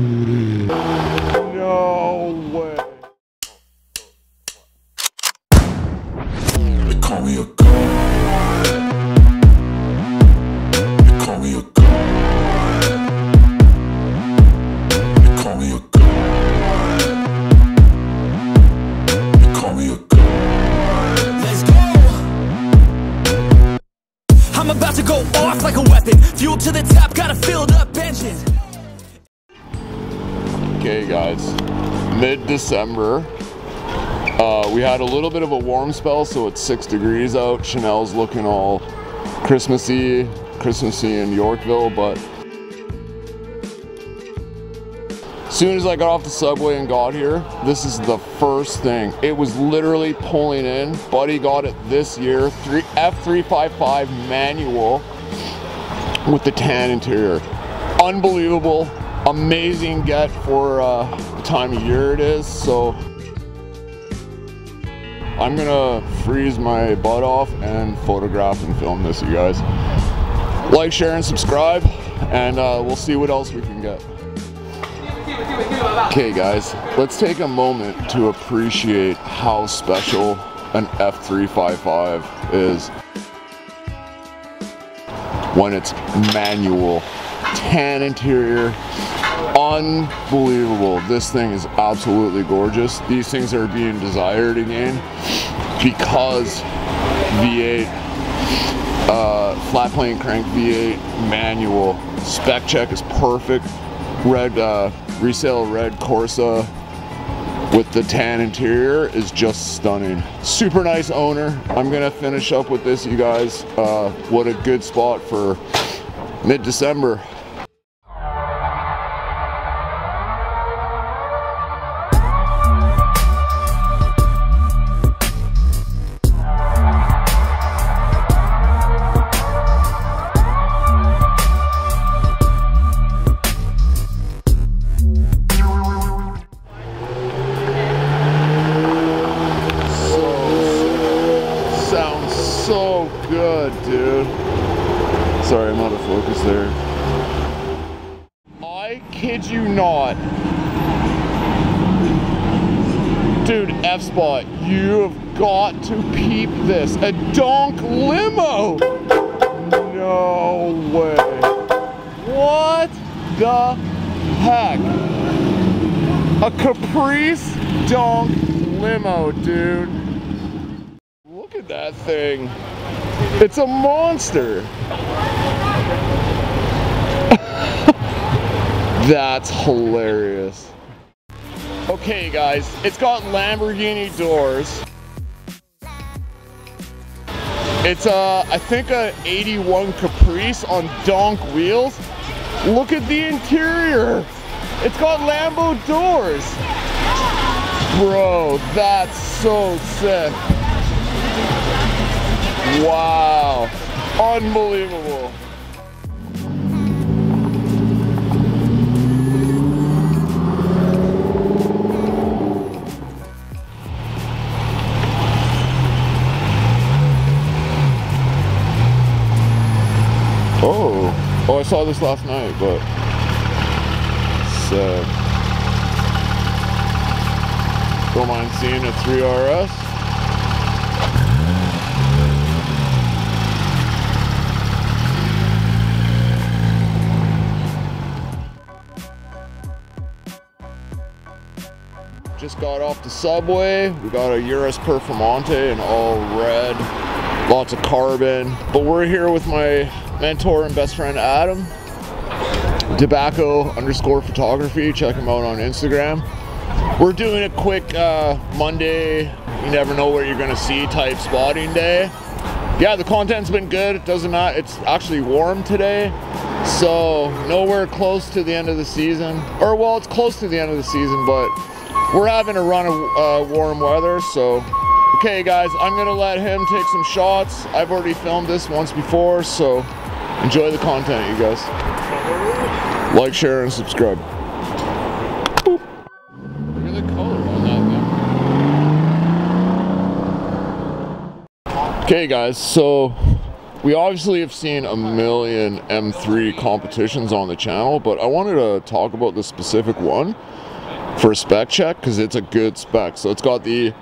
No way. They call me a. They call me a. They call me a. They call me a. Let's go. I'm about to go off like a weapon. Fuel to the top, got a filled up engine. Okay, guys, mid December. Uh, we had a little bit of a warm spell, so it's six degrees out. Chanel's looking all Christmassy, Christmassy in Yorkville, but as soon as I got off the subway and got here, this is the first thing. It was literally pulling in. Buddy got it this year, three F355 manual with the tan interior. Unbelievable, amazing get for uh, the time of year it is. So I'm gonna freeze my butt off and photograph and film this, you guys. Like, share, and subscribe, and uh, we'll see what else we can get. Okay, guys, let's take a moment to appreciate how special an F355 is when it's manual, tan interior, unbelievable. This thing is absolutely gorgeous. These things are being desired again because V8, uh, flat plane crank V8 manual. Spec check is perfect. Red, uh, resale red Corsa with the tan interior is just stunning. Super nice owner. I'm gonna finish up with this, you guys. Uh, what a good spot for mid-December. Sorry, I'm out of focus there. I kid you not. Dude, F spot, you have got to peep this. A donk limo! No way. What the heck? A Caprice donk limo, dude. Look at that thing. It's a monster. That's hilarious. Okay, guys, it's got Lamborghini doors. It's a, I think a 81 Caprice on donk wheels. Look at the interior. It's got Lambo doors. Bro, that's so sick. Wow. Unbelievable. Oh. Oh, I saw this last night, but sick. Don't mind seeing a 3RS. Just got off the subway. We got a Urus Performante in all red. Lots of carbon. But we're here with my mentor and best friend Adam. DiBacco underscore photography. Check him out on Instagram. We're doing a quick uh, Monday, you never know where you're gonna see type spotting day. Yeah, the content's been good. It doesn't not. It's actually warm today, so nowhere close to the end of the season. Or well, it's close to the end of the season, but we're having a run of uh, warm weather. So, okay, guys, I'm gonna let him take some shots. I've already filmed this once before, so enjoy the content, you guys. Like, share, and subscribe. Okay, guys, so we obviously have seen a million M3 competitions on the channel, but I wanted to talk about the specific one for a spec check because it's a good spec. So it's got the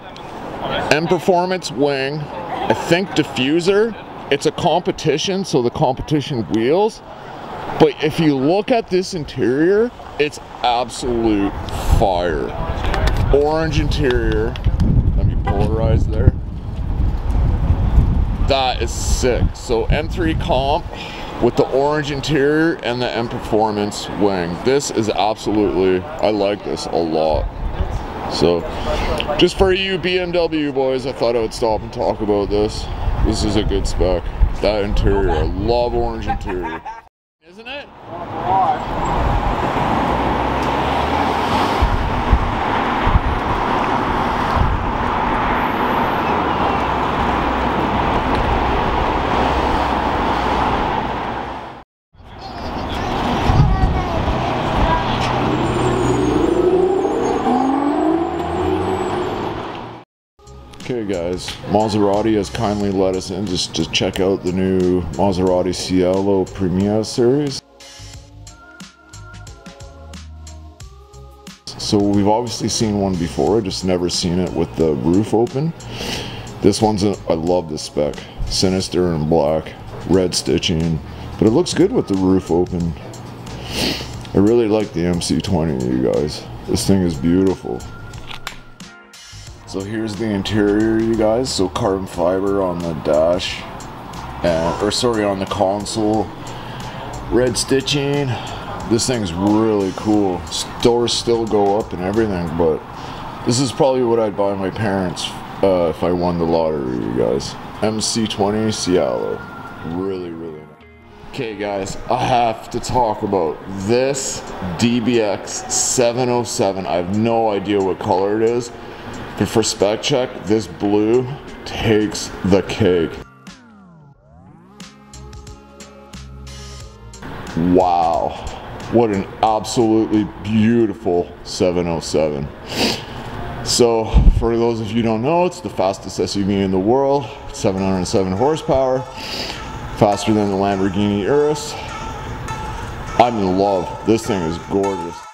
M Performance wing, I think diffuser. It's a competition, so the competition wheels. But if you look at this interior, it's absolute fire. Orange interior. Let me polarize there. That is sick. So M3 comp with the orange interior and the M Performance wing. This is absolutely, I like this a lot. So, just for you BMW boys, I thought I would stop and talk about this. This is a good spec. That interior, I love orange interior. Isn't it? Guys, Maserati has kindly let us in just to check out the new Maserati Cielo PrimaSerie. So we've obviously seen one before, just never seen it with the roof open. This one's, a, I love this spec. Sinister and black, red stitching, but it looks good with the roof open. I really like the MC20, you guys. This thing is beautiful. So here's the interior, you guys. So carbon fiber on the dash, and, or sorry, on the console. Red stitching. This thing's really cool. Doors still go up and everything, but this is probably what I'd buy my parents uh, if I won the lottery, you guys. MC20 Cielo. Really, really nice. Okay, guys, I have to talk about this DBX 707. I have no idea what color it is. But for spec check, this blue takes the cake. Wow. What an absolutely beautiful 707. So, for those of you don't know, it's the fastest SUV in the world, 707 horsepower, faster than the Lamborghini Urus. I'm in love. This thing is gorgeous.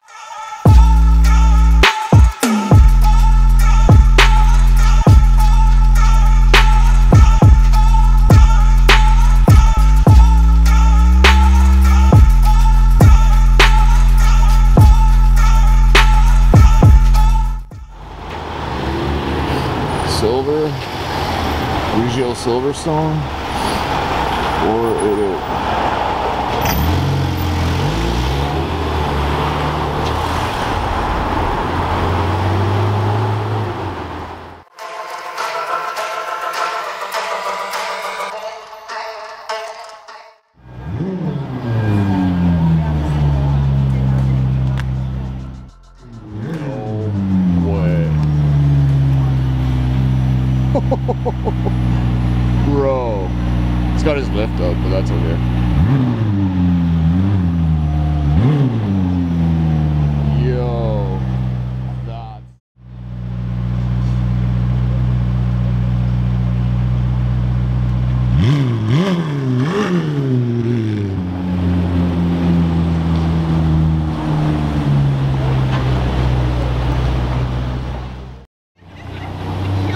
Silver, Grigio Silverstone, or it is. Bro. He's got his lift up, but that's okay. Yo. That's...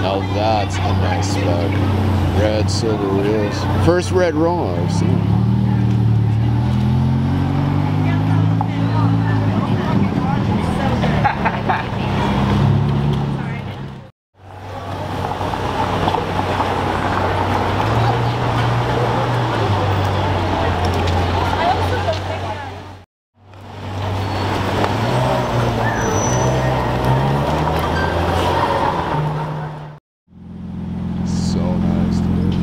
Now that's a nice spec. Red silver wheels. First red Roma I've seen. So nice, dude.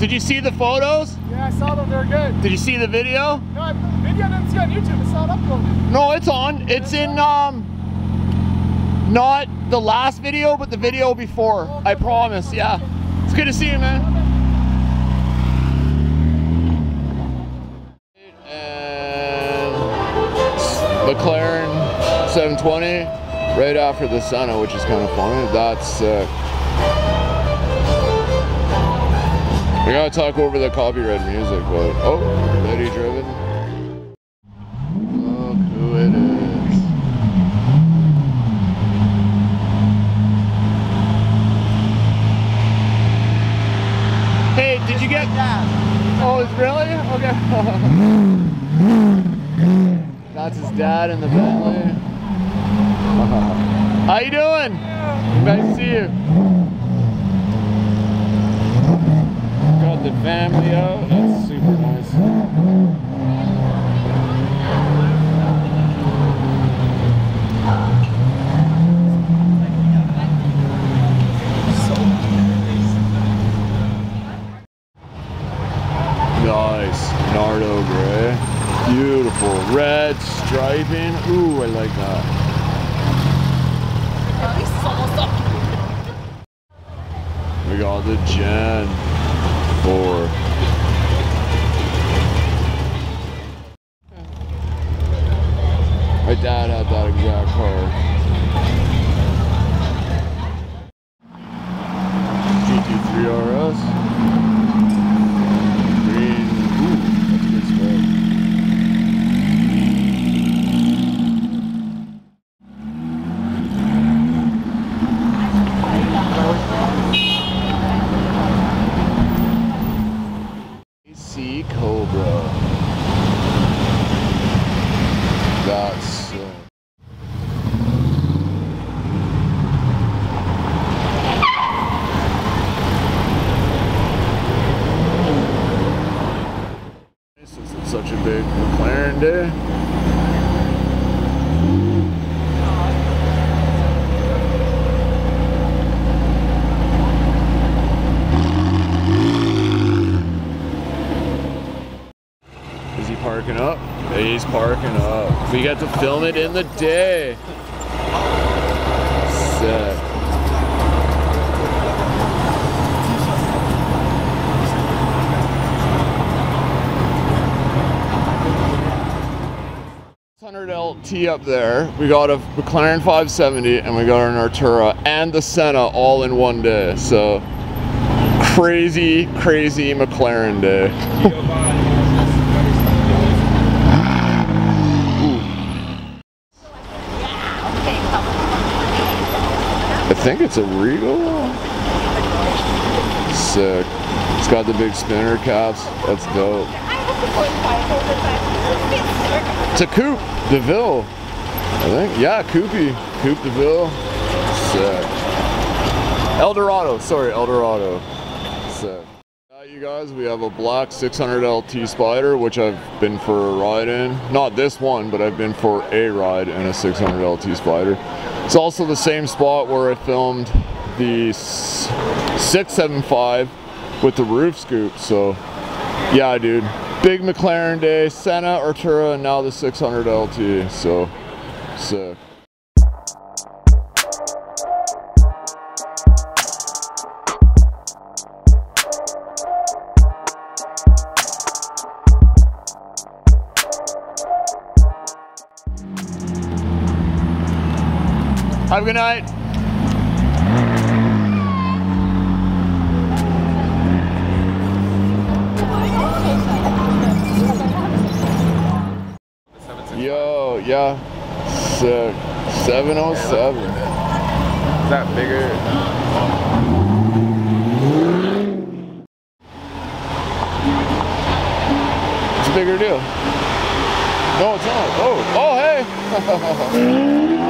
Did you see the photos? Yeah, I saw them. They're good. Did you see the video? No, I, maybe I didn't see on YouTube. It's not uploaded. No, it's on. It's in um not the last video, but the video before. I promise. Yeah. It's good to see you, man. And McLaren 720 right after the Senna, which is kind of funny. That's sick. We gotta talk over the copyright music, but oh, Betty driven. Look who it is. Hey, did you get? Oh, it's really? Okay. That's his dad in the Bentley. How you doing? Nice to see you. Got the family out. That's super nice. Nice. Nardo gray. Beautiful. Red striping. Ooh, I like that. We got the Gen 4. My dad had that exact car. GT3 RS. Green. Ooh, that's a good spot. AC Cobra. Since it's such a big McLaren day. Is he parking up? He's parking up. We got to film it in the day. Sick. LT up there. We got a McLaren 570 and we got an Artura and the Senna all in one day. So crazy, crazy McLaren day. I think it's a Regal. Sick. It's got the big spinner caps. That's dope. It's a coupe, DeVille. I think. Yeah, Coopy. Coupe DeVille. Sick. Eldorado. Sorry, Eldorado. You guys, we have a black 600 LT Spider, which I've been for a ride in. Not this one, but I've been for a ride in a 600 LT Spider. It's also the same spot where I filmed the 675 with the roof scoop. So, yeah, dude. Big McLaren day, Senna, Artura, and now the 600 LT. So, sick. Have a good night. Yo, yeah. Sick. 707. Is that bigger? It's a bigger deal. No, it's not. Oh, oh, hey.